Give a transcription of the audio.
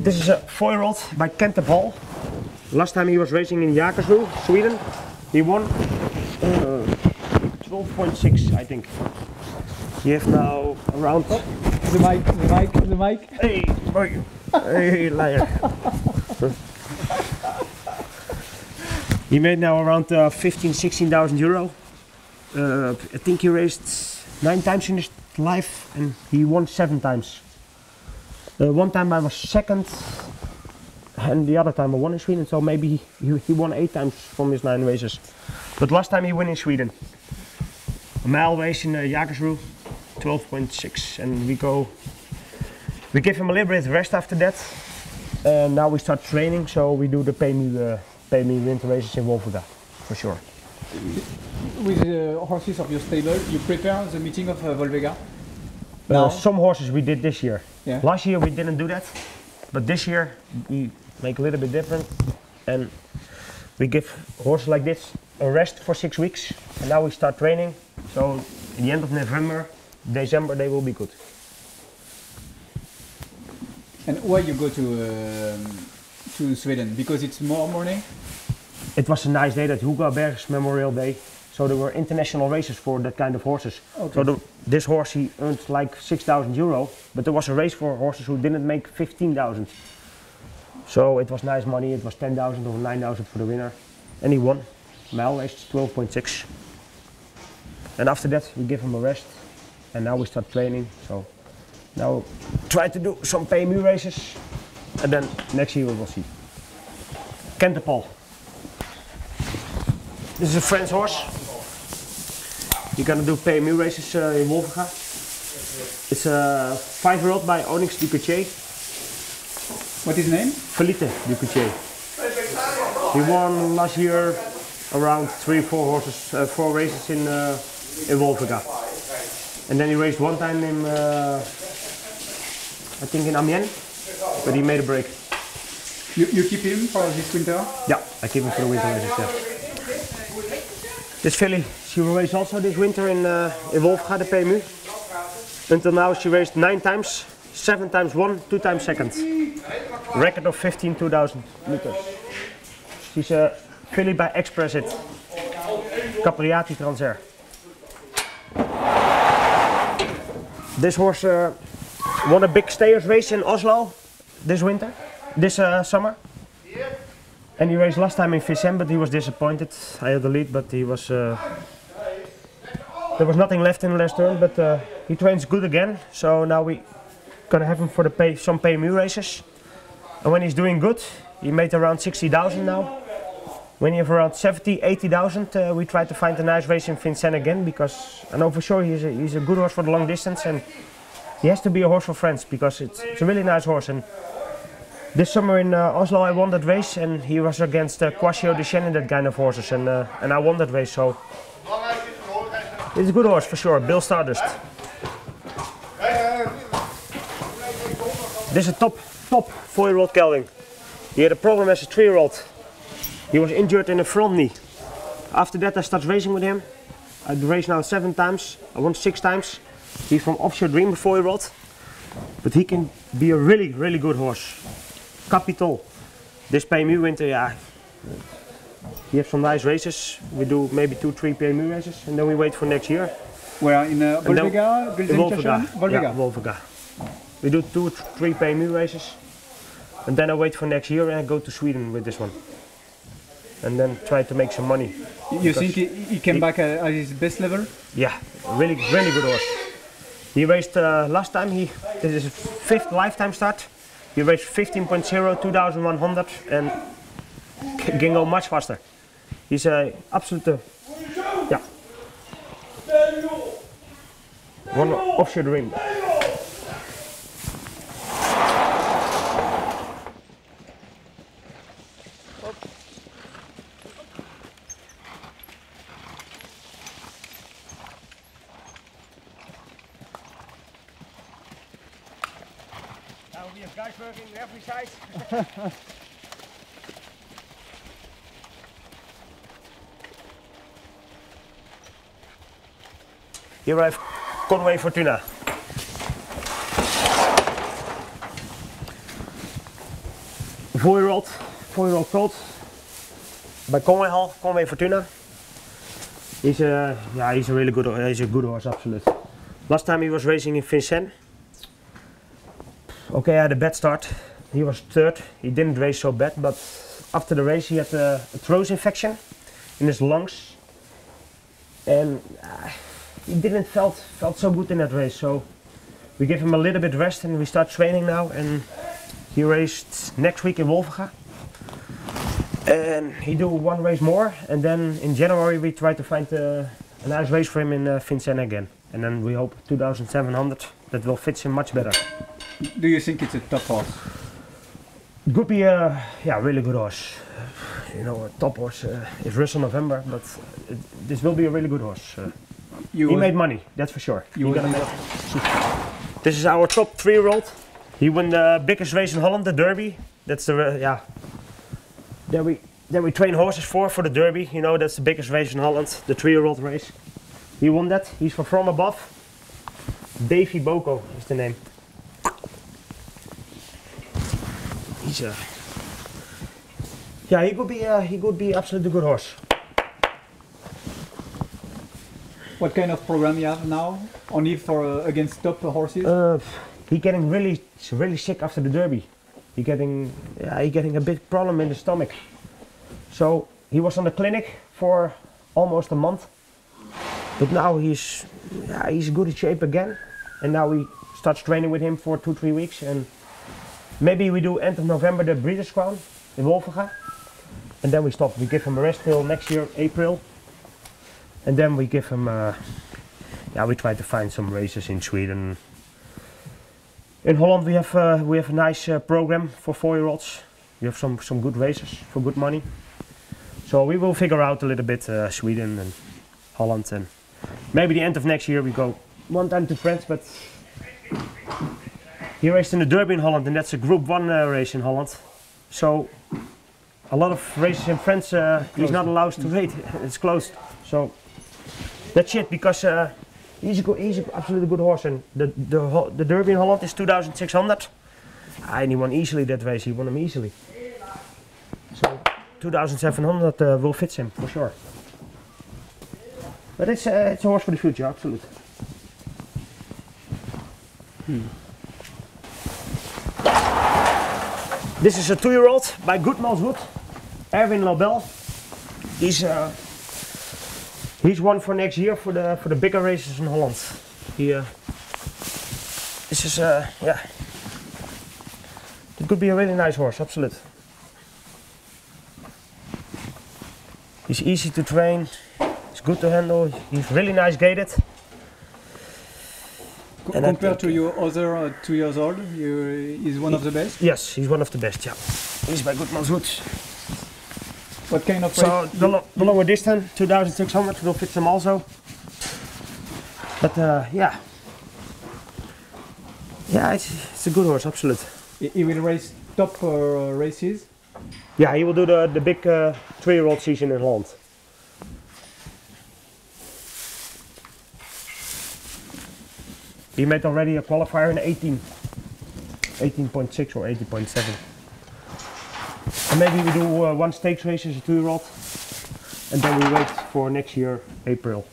This is a four-year-old by Kente Ball. Last time he was racing in Jägersro, Sweden. He won uh, 12.6, I think. He has now around. The mic, the mic, the mic. Hey, boy. hey, liar. he made now around uh, 15, 16,000 euro. Uh, I think he raced nine times in his life and he won seven times. Uh, one time I was second and the other time I won in Sweden, so maybe he, he won eight times from his nine races. But last time he won in Sweden. A mile race in uh, Jägersro, 12.6 and we go we give him a little bit rest after that and now we start training so we do the pay me uh, pay me winter races in Wolvega for sure With the horses of your stable, you prepare the meeting of uh, Wolvega? Now? some horses we did this year Yeah. last year we didn't do that but this year we make a little bit different and we give horses like this a rest for six weeks and now we start training so in the end of November December they will be good And why you go to um, to Sweden? Because it's more morning? It was a nice day, that Hugo Åbergs Memorial Day. So there were international races for that kind of horses. Okay. So the, this horse he earned like 6,000 euro, but there was a race for horses who didn't make 15,000. So it was nice money. It was 10,000 or 9,000 for the winner, and he won. Mile race 12.6. And after that we give him a rest, and now we start training. So now try to do some PMU races, and then next year we will see. Kentepal. This is a French horse. You're gonna do PMU races uh, in Wolvega. It's a five-year-old by Onyx Ducoutier, What is his name? Felipe Ducoutier. He won last year around three, four horses, uh, four races in uh, in Wolvega. And then he raced one time in, uh, I think in Amiens, but he made a break. You, you keep him for this winter? Yeah, I keep him for the winter races. Yeah. This filly, she will race also this winter in uh, in Wolvega, the PMU. Until now, she raced nine times, seven times one, two times second. Record of 15 2,000 meters. She's a filly by Expressit, Capriati Transair. This horse uh, won a big stayers race in Oslo this winter, this uh, summer. And he raced last time in Vincennes, but he was disappointed. I had the lead, but he was. Uh, there was nothing left in the last turn, but uh, he trains good again. So now we gonna have him for the pay, some PMU races. And when he's doing good, he made around 60,000 now. When you have around 70, 80,000, uh, we try to find a nice race in Vincennes again because I know for sure he's a, he's a good horse for the long distance and he has to be a horse for France because it's, it's a really nice horse. And this summer in uh, Oslo, I won that race, and he was against uh, Quasio de in that kind of horses, and uh, and I won that race. So it's a good horse for sure. Bill Stardust. This is a top top four-year-old Kelvin. He had a problem as a three-year-old. He was injured in the front knee. After that, I started racing with him. I raced now seven times. I won six times. He's from Offshore Dream, four-year-old, but he can be a really really good horse. Capitol. This PMU winter, yeah. We have some nice races. We do maybe two, three PMU races, and then we wait for next year. Where in uh, And then- Wolvega? In Gelsenkirchen? Wolvega. Yeah, Wolvega. We do two, th- three PMU races, and then I wait for next year and I go to Sweden with this one. And then try to make some money. You think he, he came he- back at, at his best level? Yeah, really, really good horse. He raced uh, last time. He this is his fifth lifetime start. He raced 15.0, 2100, and can go much faster. He's a absolute, uh, yeah, one offshore dream. We have guys working every side. Here I have Conway Fortuna. four-year-old, four-year-old colt by Conway Hall, Conway Fortuna. He's a yeah, he's a really good he's a good horse, absolute. Last time he was racing in Vincennes. Okay, I had a bad start. He was third. He didn't race so bad, but after the race he had a, a throat infection in his lungs, and uh, he didn't felt felt so good in that race. So we give him a little bit rest, and we start training now. And he raced next week in Wolvega. And he do one race more, and then in January we try to find uh, a nice race for him in uh, Vincennes again. And then we hope 2,700 that will fit him much better. Do you think it's a top horse? It could be a yeah really good horse. You know, a top horse uh, is Russell November, but it, this will be a really good horse. Uh, You he made money, that's for sure. you gonna make- This is our top three-year-old. He won the biggest race in Holland, the Derby. That's the uh, yeah. Then we then we train horses for for the Derby. You know that's the biggest race in Holland, the three-year-old race. He won that. He's from from above. Davy Boko is the name. He's a yeah. He could be uh, he could be absolutely good horse. What kind of program you have now? Only for uh, against top horses? Uh, he getting really, really sick after the derby. He getting, yeah, he getting a big problem in the stomach. So he was on the clinic for almost a month, but now he's, yeah, he's good shape again. And now we start training with him for two, three weeks, and maybe we do end of November the Breeders' Crown in Wolvega, and then we stop. We give him a rest till next year April, and then we give him. Uh, yeah, we try to find some races in Sweden. In Holland, we have uh, we have a nice uh, program for four-year-olds. We have some some good races for good money. So we will figure out a little bit uh, Sweden and Holland, and maybe the end of next year we go one time to France. But he raced in the Derby in Holland, and that's a Group One uh, race in Holland. So a lot of races in France, uh, he's not allowed to rate. it's closed. So that's it because uh, he's a good, he's a absolutely good horse, and the the the Derby in Holland is 2,600. Ah, and he won easily that race. He won him easily. So 2,700 uh, will fit him for sure. But it's uh, it's a horse for the future, absolute. This is a two-year-old by Goodman's Wood, Erwin Lobel. He's uh, He's one for next year for the for the bigger races in Holland. He, uh, this is uh, yeah. It could be a really nice horse, absolute. He's easy to train. He's good to handle. He's really nice gated. And compared to your other uh, two years old, you is one of the best. Yes, he's one of the best. Yeah, he's by Goodman's Woods. What kind of So the, lo- the lower distance, 2,600 will fit them also. But uh, yeah, yeah, it's, it's a good horse, absolute. He he will race top uh, races. Yeah, he will do the the big uh, three-year-old season in Holland. He made already a qualifier in 18, 18.6 or 18.7. And maybe we do uh, one stakes race as a two-year-old, and then we wait for next year April.